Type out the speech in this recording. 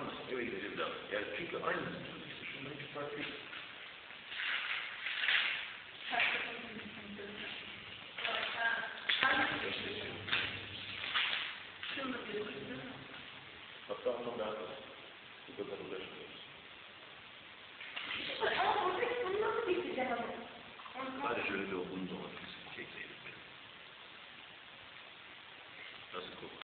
Tamam eve gideceğim daha. Yani çünkü aynı şundan hiç fark yok. Hatta ondan daha fazla. Bu kadar uğraşmıyoruz. Ama buradaki bunu nasıl bitireceğim ama? Hadi şöyle bir okun domatesi çekseydin beni. Nasıl koktu?